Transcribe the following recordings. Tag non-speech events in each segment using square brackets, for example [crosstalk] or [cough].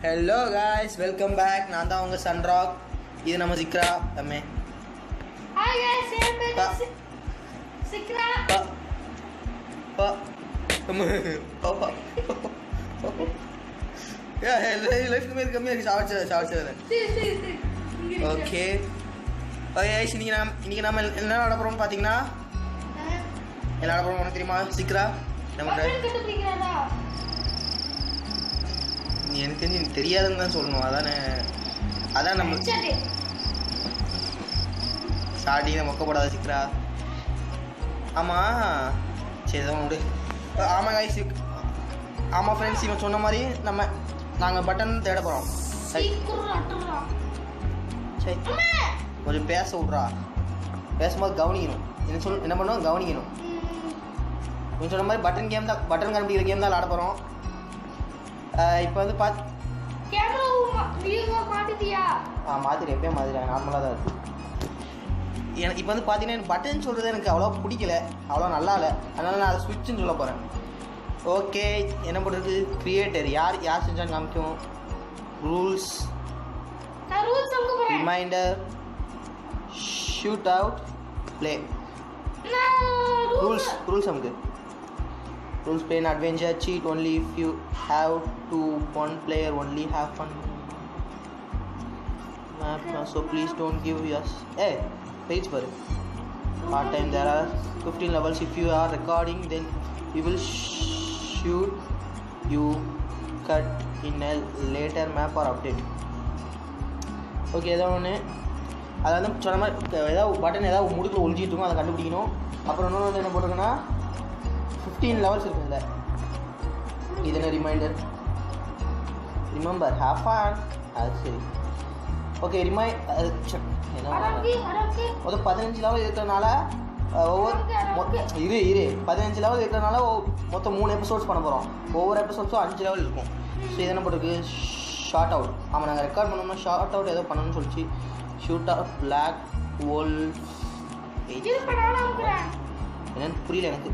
Hello guys welcome back நான் தான் உங்க சன்ராக் இது நம்ம சிக்ரா தம்மே ஓகே நம்ம இன்னைக்கு நம்ம என்ன நட போகிறோம்னு என்ன நட போகிறோம் தெரியுமா சிக்ரா நம்ம எனக்கு தெரிஞ்சு எனக்கு தெரியாதுன்னு தான் சொல்லணும். அதானே? அதான் நம்ம ஸ்டார்டிங் மொக்கப்படாத சிக்ரா ஆமாம் சரி தான் விடு. ஆமாம் கைஸ் ஆமாம் ஃப்ரெண்ட்ஸ் இவன் சொன்ன மாதிரி நம்ம நாங்கள் பட்டன் தேட போகிறோம் சரி சரி கொஞ்சம் பேச விட்றா. பேசும்போது கவனிக்கணும். என்ன சொல் என்ன பண்ணுவோம் கவனிக்கணும். இவன் சொன்ன மாதிரி பட்டன் கேம் தான் பட்டன் கண்டுபிடிக்கிற கேம் தான் விளாட போகிறோம் இப்போ வந்து பார்த்து ஆ மாதிரி எப்பயும் மாதிரி நார்மலாக தான் இருக்குது எனக்கு இப்போ வந்து பார்த்தீங்கன்னா பட்டன் சொல்கிறது எனக்கு அவ்வளோ பிடிக்கல அவ்வளோ நல்லா இல்லை. அதனால் நான் அதை ஸ்விட்ச்னு சொல்ல போகிறேன் ஓகே என்ன பண்ணுறது கிரியேட்டர் யார் யார் செஞ்சான்னு காமிக்கும் rules reminder shoot out play rules rules நமக்கு. rules play in adventure cheat only if you have to one player only have fun map uh, so please don't give us hey page பாரு part time there are 15 levels if you are recording then we will shoot you cut in a later map or update okay ஏதோ ஒன்று அதை வந்து சொன்ன மாதிரி ஏதாவது button ஏதாவது முடுக்கில் ஒழிஞ்சிட்டு இருக்கும் அதை கண்டுபிடிக்கணும் அப்புறம் இன்னொன்று வந்து என்ன போட்டிருக்குன்னா ஃபிஃப்டீன் லெவல்ஸ் இருக்குல்ல இது என்ன ரிமைண்டர் ரிமெம்பர் ஹாஃப் ஆன் அது சரி. ஓகே ரிமை மொத்தம் பதினஞ்சு லெவல் இருக்கிறனால ஒவ்வொரு இரு இரு. பதினஞ்சு லெவல் இருக்கிறனால மொத்தம் மூணு எபிசோட்ஸ் பண்ண போகிறோம் ஒவ்வொரு எபிசோட்ஸும் அஞ்சு லெவல் இருக்கும். ஸோ இது என்ன போட்டிருக்கு? ஷார்ட் அவுட் ஆமாம் நாங்கள் ரெக்கார்ட் பண்ணோம்னா ஷார்ட் அவுட் ஏதோ பண்ணணும்னு சொல்லிச்சு. ஷூட் அவுட் பிளாக் ஓல் என்னன்னு புரியல எனக்கு.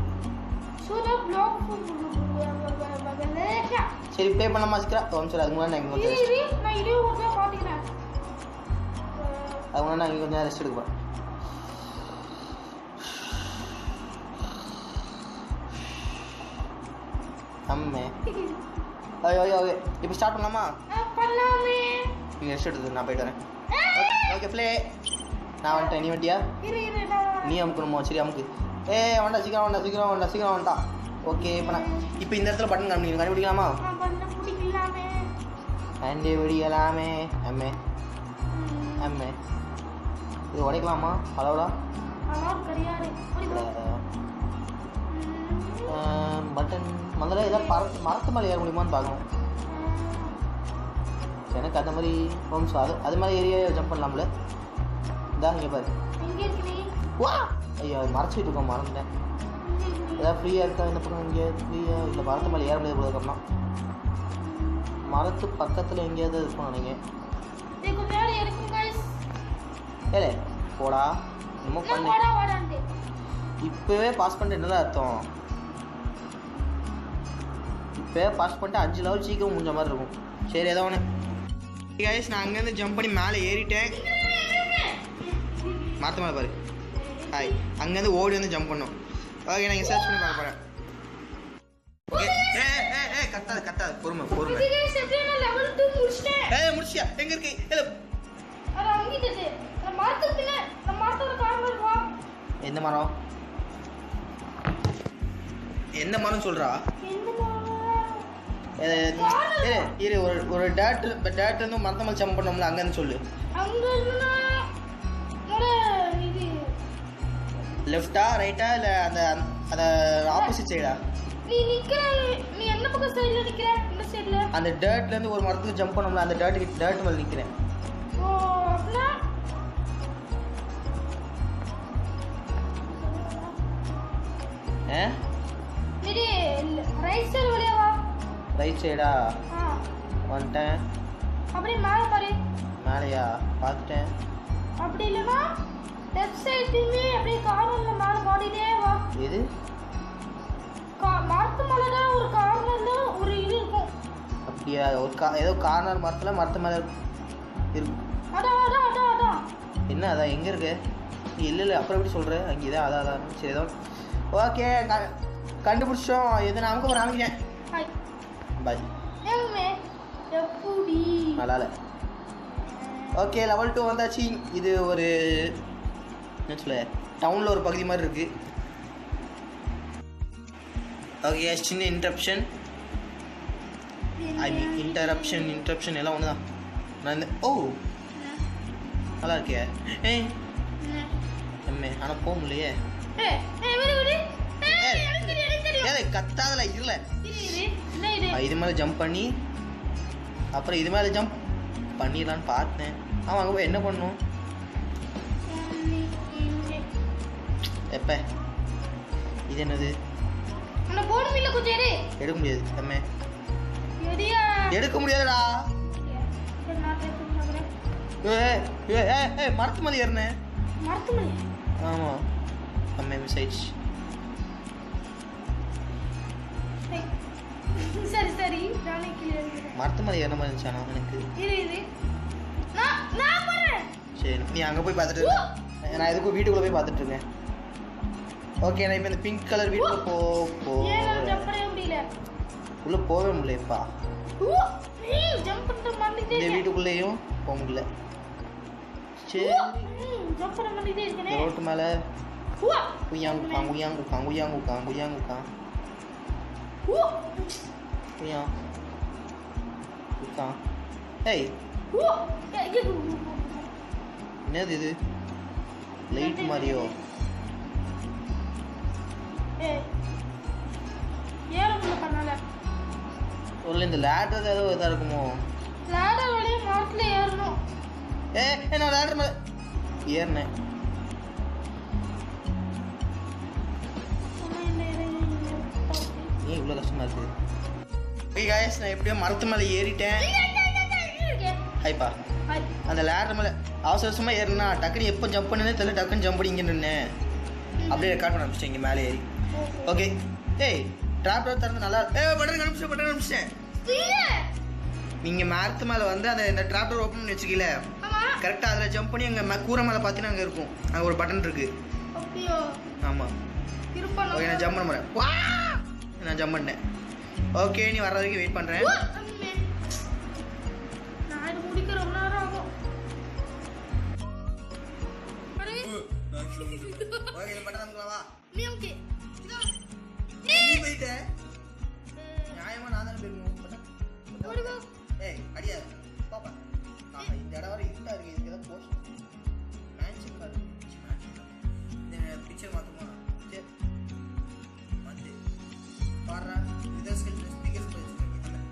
சரி ப்ளே பண்ண சிக்கிறா ஒரு நிமிஷம் அதுக்கு முன்னாடி நான் இங்கே அதுக்கு முன்னாடி நான் இங்கே கொஞ்சம் ரெஸ்ட் எடுக்க போகிறேன் அம்மே ஐயோ ஐயோ ஓகே இப்போ ஸ்டார்ட் பண்ணலாமா பண்ணலாமே நீங்கள் ரெஸ்ட் எடுத்து நான் போயிட்டு வரேன் ஓகே ப்ளே நான் வந்துட்டேன் நீ வண்டியா நீ அமுக்கணுமோ சரி அமுக்கு ஏ வேண்டா சீக்கிரம் வேண்டாம் சீக்கிரம் வேண்டாம் சீக்கிரம் வேண்டாம். ஓகே இப்போ நான் இப்போ இந்த இடத்துல பட்டன் கண்டுபிடிக்கணும் கண்டுபிடிக்கலாமா? கண்டுபிடிக்கலாமே அம்மே. அம்மே. இது உடைக்கலாமா? அளவுடா பட்டன் முதல்ல ஏதாவது பறத்து மரத்து மேலே ஏற முடியுமான்னு பார்க்கணும். எனக்கு அந்த மாதிரி ஹோம்ஸ் அது அது மாதிரி ஏரியா ஜம்ப் பண்ணலாம்ல. இந்தா இங்கே பாரு. வா! ஐயோ அது மறைச்சிட்டு இருக்கோம் மறந்துட்டேன். ஏதாவது ஃப்ரீயாக இருக்கா இந்த பக்கம் இங்கே ஃப்ரீயாக இல்லை மரத்து மேலே ஏற முடியாது போல அதுக்கப்புறம் மரத்து பக்கத்தில் எங்கேயாவது இருக்கும் நீங்கள் ஏலே போடா. என்னமோ நான் பண்ணு. இப்போவே பாஸ் பண்ணிட்டு என்னதான் அர்த்தம்? இப்போவே பாஸ் பண்ணிட்டு அஞ்சு லெவல் சீக்கிரம் முடிஞ்ச மாதிரி இருக்கும். சரி ஏதோ ஒன்று கைஸ் நான் அங்கேருந்து ஜம்ப் பண்ணி மேலே ஏறிட்டேன். மாற்ற மேலே பாரு. ஹாய் அங்கேருந்து ஓடி வந்து ஜம்ப் பண்ணோம். ஓகே நான் சர்ச் பண்ணி பார்க்க போகிறேன் கத்தாது கத்தாது. பொறுமை பொறுமை. இது guys எப்படியும் நான் level 2 முடிச்சிட்டேன். ஏ முடிச்சியா? எங்கே இருக்கு? இல்லை வா. எந்த மரம்? எந்த மரம்? ஏ இரு, ஒரு ஒரு டேட் டேட் வந்து மரத்தமல் ஜம்ப் பண்ணோம்ல அங்கேருந்து சொல்லு. அங்க லெஃப்டா ரைட்டா இல்லை அந்த அந்த ஆப்போசிட் சைடா நீ நிக்கிற நீ என்ன பக்கம் சைடுல நிக்கிற? இந்த சைடுல அந்த டேர்ட்லேருந்து ஒரு மரத்துக்கு ஜம்ப் பண்ணோம்ல அந்த டேர்ட் டேர்ட் மேலே ஓ ஏ இது ரைட் சைடு வழியா வா. ரைட் சைடா ஆ? வந்துட்டேன். அப்படியே மேலே பாரு. மேலேயா? பார்த்துட்டேன். அப்படி இல்லைன்னா லெஃப்ட் சைடுமே அப்படியே கார்னர்ல மேலே பாடிட்டே வா. எது? மரத்து மேலே தான் ஒரு கார்னர்ல ஒரு இது இருக்கும். அப்படியா? ஒரு கா ஏதோ கார்னர் மரத்தில் மரத்து மேலே இருக்கு அதான் அதான் அதான் அதான் என்ன அதான் எங்கே இருக்கு? இல்லை இல்லை அப்புறம் எப்படி சொல்கிற அங்கே இதான் அதான் அதான் சரி ஏதோ ஓகே கண்டுபிடிச்சோம் எது நான் நமக்கு காமிக்கிறேன் ஹாய் பாய் எப்படி நல்லா ஓகே லெவல் டூ வந்தாச்சு. இது ஒரு என்ன சொல்ல டவுனில் ஒரு பகுதி மாதிரி இருக்குது ஓகே சின்ன interruption I mean interruption interruption எல்லாம் ஒன்று தான் நான் இந்த ஓ! நல்லா இருக்கே ஏய் எம்மே ஆனால் போக முடியலையே. கத்தாதல இல்லை இரு இரு என்ன இது? இது மேலே ஜம்ப் பண்ணி அப்புறம் இது மேலே ஜம்ப் பண்ணிடலான்னு பார்த்தேன். அவன் அங்கே போய் என்ன பண்ணும்? எப்போ? இது என்னது? போன் மில்ல கொஞ்சம் இரு எடுக்க முடியாது எடியா. எடுக்க முடியாதுடா. சரி, நான் try பண்ணி பார்க்கறேன். ஏ ஏ ஏ ஏ மரத்து மேலே மரத்து மணி ஆமாம் அம்மே மிஸ் ஆயிடுச்சு. சரி சரி. மரத்து மேலே ஏறின மாதிரி இருந்துச்சானா எனக்கு இரு இரு. நான் நான் போறேன். சரி நீ அங்கே போய் பார்த்துட்டு. நான் எதுக்கும் வீட்டுக்குள்ளே போய் பார்த்துட்டு இருக்கேன் ஓகே நான் இப்போ இந்த பிங்க் கலர் வீட்டுக்கு போ போ உள்ளே போகவே முடியலப்பா இந்த வீட்டுக்குள்ளேயும் போக முடியல. சரி. ரோட்டு மேலே. ஊ குயாங் குக்காங் குயாங் குக்காங் குயாங் குக்காங் குயாங் குக்காங் ஊ குயாங் குக்காங் ஏய். என்னது இது? லைட் மாதிரியோ ஒரு இந்த லேட்டர் ஏதோ இதாக இருக்குமோ? லேடர் வழியா மரத்துல ஏறணும். ஏ நான் லேட்டர் மேலே ஏறினேன். ஏன் இவ்வளோ கஷ்டமா இருக்குது ஓகே காய்ஸ் நான் எப்படியோ மரத்து மேலே ஏறிட்டேன். ஹைப்பா அந்த லேட்டர் மேலே அவசர அவசரமாக ஏறினா டக்குனு எப்போ ஜம்ப் பண்ணனே தெரியல டக்குன்னு ஜம்ப் இங்கே நின்னேன் அப்படியே ரெக்கார்ட் பண்ண ஆரம்பிச்சிட்டேன் இங்கே மேலே ஏறி. ஓகே ஏய் டிராப்டர் திறந்து நல்லா ஏ பட்டன் கண்டுபிடிச்சேன் பட்டன் கண்டுபிடிச்சேன் நீங்கள் மரத்து மேலே வந்து அந்த இந்த டிராப்டர் ஓப்பன் பண்ணி வச்சுக்கல. கரெக்டாக அதில் ஜம்ப் பண்ணி அங்கே கூரை மேலே பார்த்தீங்கன்னா அங்கே இருக்கும். அங்கே ஒரு பட்டன் இருக்குது ஆமாம் ஓகே நான் ஜம்ப் பண்ண போகிறேன் நான் ஜம்ப் பண்ணேன். ஓகே நீ வர வரைக்கும் வெயிட் பண்ணுறேன் ஓகே இந்த பட்டன் அமுக்கலாமா நீ ஓகே. நீ போயிட்ட. நியாயமா நான் தானே போயிருக்கணும். ஏய் அடியா பாப்பா. இந்த இடம் வர இருட்டா இருக்கு. இதுக்கு ஏதாவது போஸ்ட் மேட்சிங் பாரு இந்த பிக்சர் மாத்துமா? சரி மாத்து பாடுறா. இதை ஸ்கில் ஸ்பீக்கர்ஸ் போய் வச்சுருக்கேன்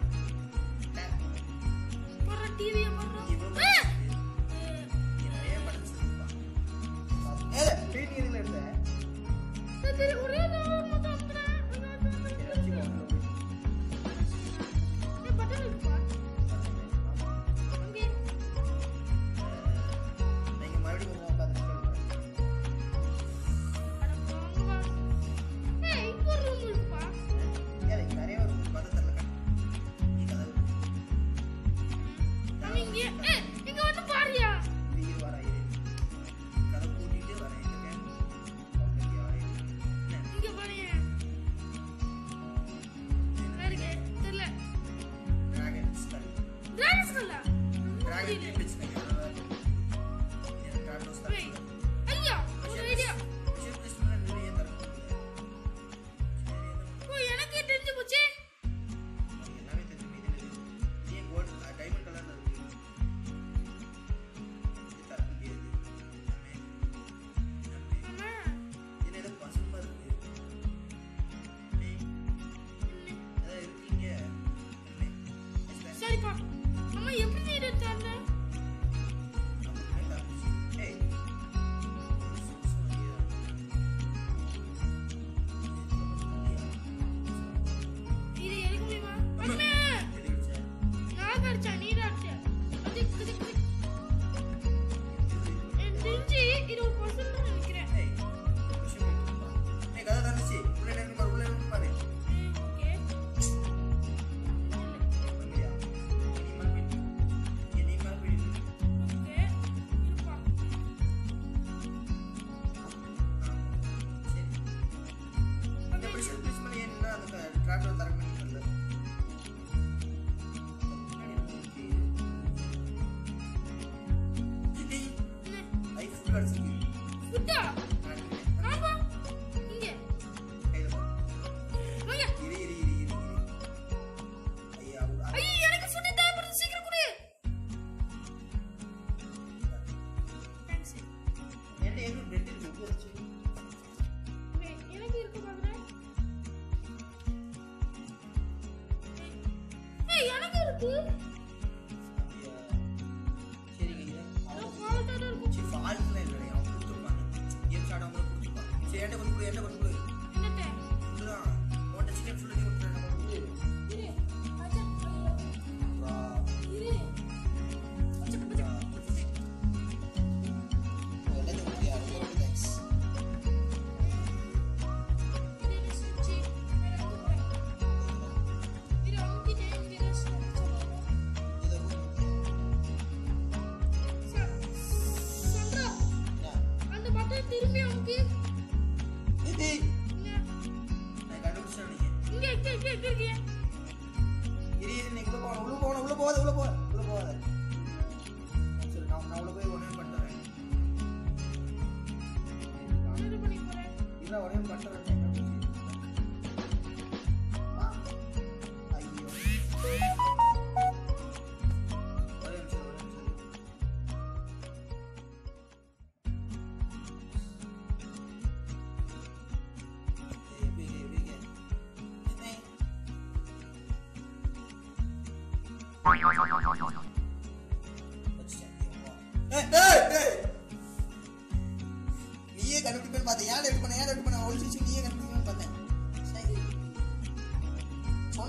போறேன்? இல்லை உடனே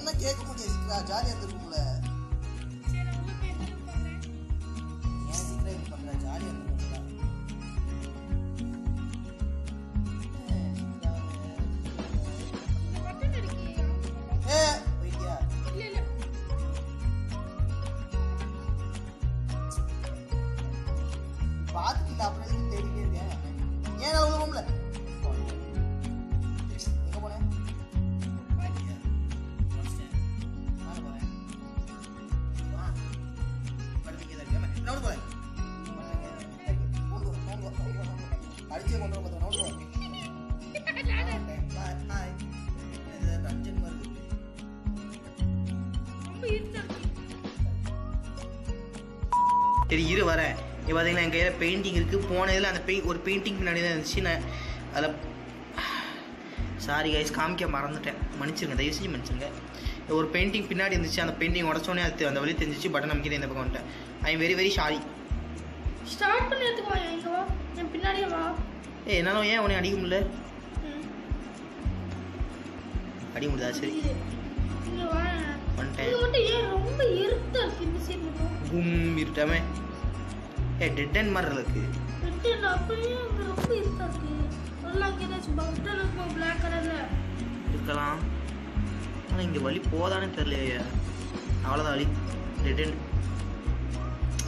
சொன்ன கேட்க முடியாது. ஜாலியாக இருந்துருக்கும்ல. வா. கொண்டு வர பார்த்தா நோட்டு மாதிரி சரி இரு வரேன் இப்போ பார்த்தீங்கன்னா என் கையில் பெயிண்டிங் இருக்குது போன இதில் அந்த பெயிண்ட் ஒரு பெயிண்டிங் பின்னாடி தான் இருந்துச்சு. நான் அதில் சாரி கைஸ் காமிக்க மறந்துட்டேன். மன்னிச்சிருங்க தயவு செஞ்சு மன்னிச்சிருங்க. ஒரு பெயிண்டிங் பின்னாடி இருந்துச்சு. அந்த பெயிண்டிங் உடச்சோடனே அது அந்த வழி தெரிஞ்சிச்சு. பட்டன் நமக்கு இந்த பக்கம் வந்துட்டேன். I am very very sorry ஏய் என்னாலும் ஏன் உன்னை அடிக்க முடியல. அடிக்க முடியாதா? சரி. கும் இருட்டாமே. ஏ டெட் அண்ட் மாதிரி இருக்கு. இருக்கலாம். ஆனால் இங்கே வழி போதானே தெரியலையே. அவ்வளோதான் வழி டெட் அண்ட்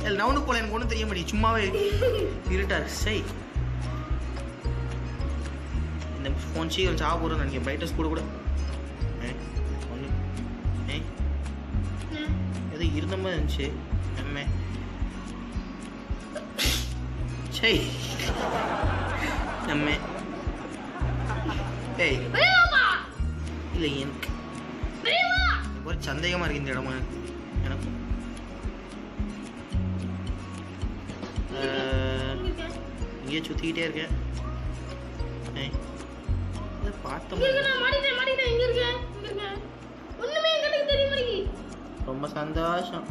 இல்லை நவுனு போல எனக்கு ஒன்றும் தெரிய மாட்டேங்குது. சும்மாவே [laughs] இருட்டா இருக்கு. சை. ஃபோன் சீக்கிரம் சாப்பிட போகிறேன் நினைக்கிறேன். பிரைட்னஸ் கூட கூட. ஏய், ஏய். ஏதோ இருந்த மாதிரி இருந்துச்சு. எம்மே சை எம்மே ஏய். இல்லை எனக்கு. ஒரு சந்தேகமாக இருக்கு இந்த இடமா? எனக்கு. இங்கேயே சுற்றிக்கிட்டே இருக்கேன். பார்த்த இங்க இருக்க, மாதிரி நான் மாட்டிட்டேன் மாட்டிட்டேன் இங்க இருக்கேன் இங்க இருக்கேன். ஒண்ணுமே என் கண்ணுக்கு தெரிய மாட்டேங்குது ரொம்ப சந்தோஷம்.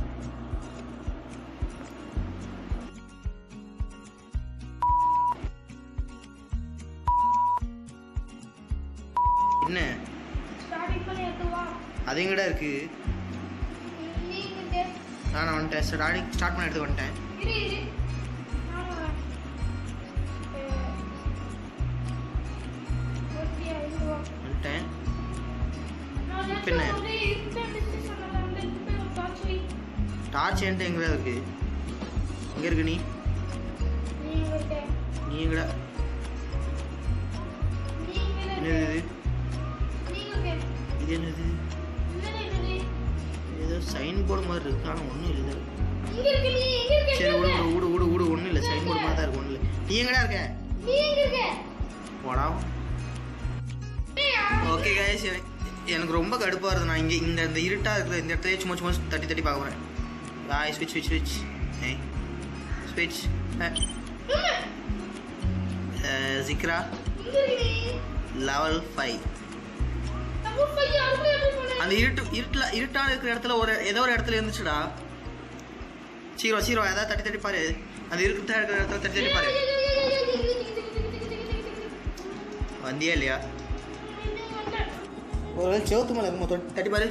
என்ன? அது எங்கடா இருக்கு? நான் வந்துட்டேன். ஸ்டார்ட் பண்ண எடுத்து வந்துட்டேன். என்கிட்ட எங்கடா இருக்கு? எங்க இருக்கு நீ. நீ எங்கடா? என்னது இது? என்னது? ஏதோ சைன் போர்டு மாதிரி இருக்கு. ஆனால் ஒன்றும் இல்லை. சரி விடு? விடு விடு விடு. ஒன்றும் இல்லை. சைன் போர்டு மாதிரி தான் இருக்கு. ஒன்றும் இல்லை. நீ எங்கடா இருக்க? போடா. ஓகே கைஸ் எனக்கு ரொம்ப கடுப்பாக வருது நான் இங்கே இந்த இந்த இருட்டாக இருக்கிற இந்த இடத்துல சும்மா சும்மா தட்டி தட்டி பார்க்க போகிறேன் காய் ஸ்விட்ச் switch. ஸ்விட்ச் ஏய் ஸ்விட்ச் ஜிக்ரா இங்க இருக்க லெவல் அந்த இருட்டு இருட்டில் இருட்டான இருக்கிற இடத்துல ஒரு ஏதோ ஒரு இடத்துல இருந்துச்சுடா. சீரோ சீரோ ஏதாவது தட்டி தட்டி பாரு. அந்த இருக்கிற இருக்கிற இடத்துல தட்டி தட்டி பாரு. வந்தியா இல்லையா? ஒரு வேளை செவத்து மேலே தட்டி பாரு.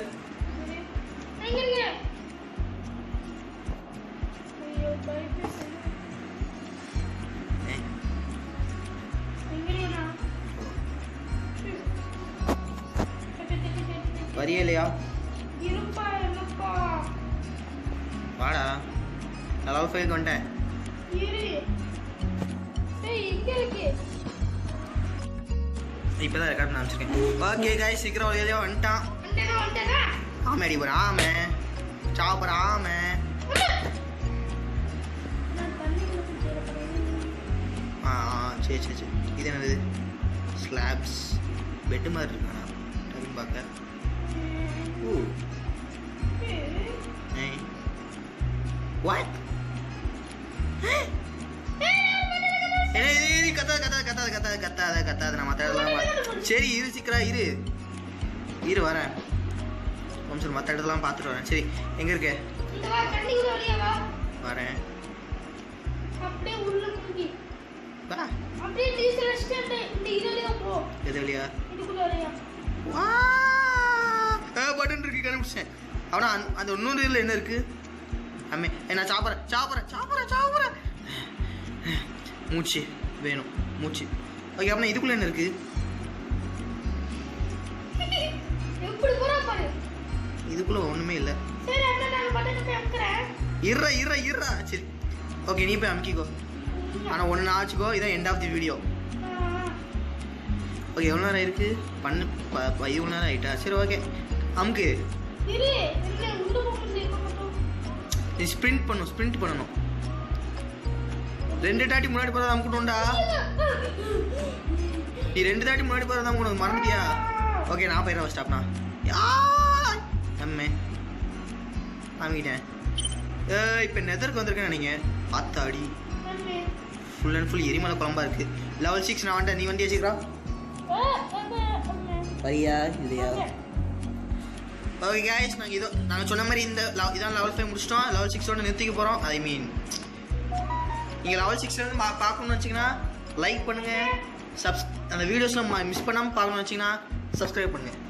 நான் லவ் ஃபைலுக்கு வந்துட்டேன். இரு. ஏய் எங்க இருக்கு. இப்போ தான் ரெக்கார்ட் பண்ண வச்சிருக்கேன் ஓகே காய் சீக்கிரம் வழியிலேயே வந்துட்டான். ஆமை. அடி போகிற ஆமை. சாப்பிட்ற ஆமை ஆ சரி சரி சரி. இது என்னது? ஸ்லாப்ஸ் பெட்டு மாதிரி இருக்கானா டக்குன்னு பார்க்க ஏய். வாட் கத்தாத கத்தாத கத்தாத கத்தாத கத்தாத கத்தாத நான் மற்ற இடத்துல பா- சரி இரு சீக்கிரம் இரு. இரு வரேன். கொஞ்சம் மற்ற இடத்துலாம் பார்த்துட்டு வரேன். சரி எங்கே இருக்க? வரேன். எது வழியா? பட்டன் இருக்கு கண்டுபிடிச்சேன். அவனா அந்த- இன்னொரு இதில் என்ன இருக்கு? அம்மே நான் சாப்பிட்றேன் சாப்பிட்றேன் சாப்பிட்றேன் சாப்பிட்றேன். மூச்சு வேணும். மூச்சு. ஓகே அப்படின்னா இதுக்குள்ள என்ன இருக்கு? எப்படி போறா பாரு. இதுக்குள்ள ஒன்றுமே இல்லை. இருறா இருறா இருறா. சரி. ஓகே நீ போய் அமுக்கிக்கோ. ஆனால் ஒன்று ஆச்சுக்கோ இதான் end of the video okay எவ்வளோ நேரம் இருக்கு? பண்ணு இவ்வளோ நேரம் ஆயிட்டா? சரி ஓகே. அமுக்கு. நீ ஸ்ப்ரிண்ட் பண்ணும் ஸ்ப்ரிண்ட் பண்ணணும். ரெண்டு தாட்டி முன்னாடி போகிறதா அமுக்கணும்டா நீ ரெண்டு தாட்டி முன்னாடி போகிறதா அமுக்கணும் மறந்துட்டியா? ஓகே நான் போயிடுறேன் ஸ்டாப்னா அம்மே. அமுக்கிட்டேன் ஏ இப்போ நெதருக்கு வந்திருக்கேன் நீங்க. பார்த்தாடி. ஃபுல் அண்ட் ஃபுல் எரிமலை குழம்பா இருக்கு. லெவல் சிக்ஸ் நான் வந்துட்டேன். நீ வண்டி வச்சுக்கிறா. ஆ வரியா இல்லையா? ஓகே காய்ஸ் நாங்கள் இதோ நாங்கள் சொன்ன மாதிரி இந்த level- இதான் லெவல் ஃபைவ் முடிச்சிட்டோம் லெவல் சிக்ஸோட நிறுத்திக்க போகிறோம் ஐ மீன் நீங்கள் லெவல் சிக்ஸ்லேருந்து பா பார்க்கணும்னு வச்சிங்கன்னா லைக் பண்ணுங்கள் சப்ஸ் அந்த வீடியோஸ்லாம் மிஸ் பண்ணாமல் பார்க்கணும்னு வச்சிங்கன்னா சப்ஸ்கிரைப் பண்ணுங்கள்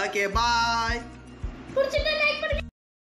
ஓகே பாய் லைக் பண்ணுங்க. [laughs]